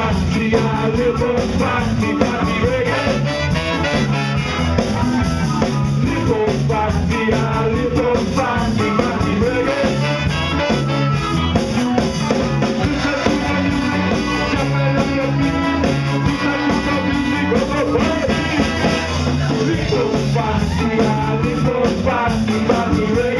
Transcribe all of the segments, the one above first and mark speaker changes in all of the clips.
Speaker 1: Basti, I live on Basti, Basti reggae. Live on Basti, I live on Basti, Basti reggae. Live on Basti, I live on Basti, Basti reggae.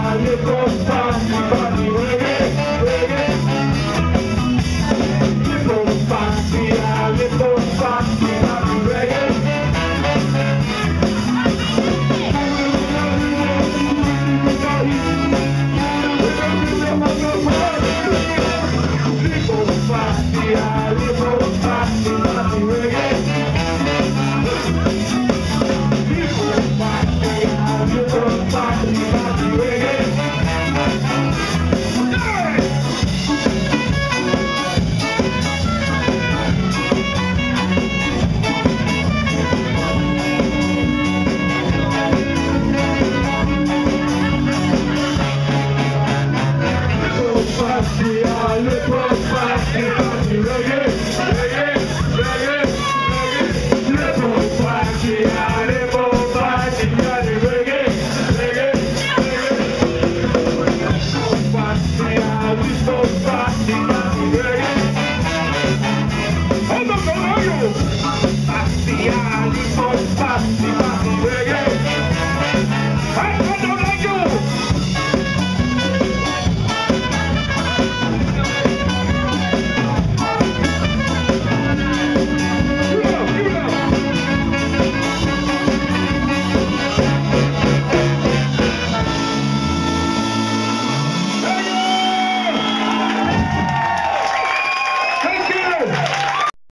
Speaker 1: I'm a little bit of a